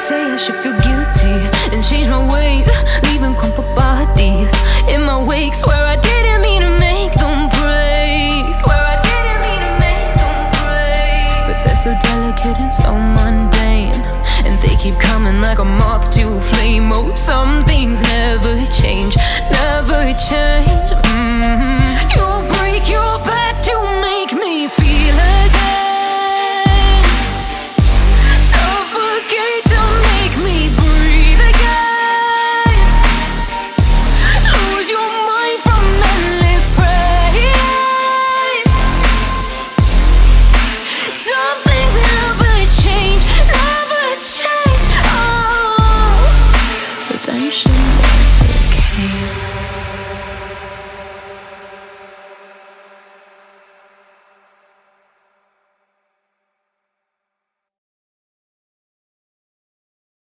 say I should feel guilty and change my ways, leaving crumpled bodies in my wakes where I didn't mean to make them break. Swear I didn't mean to make them break. But they're so delicate and so mundane, and they keep coming like a moth to a flame. Oh, some things never change, never change.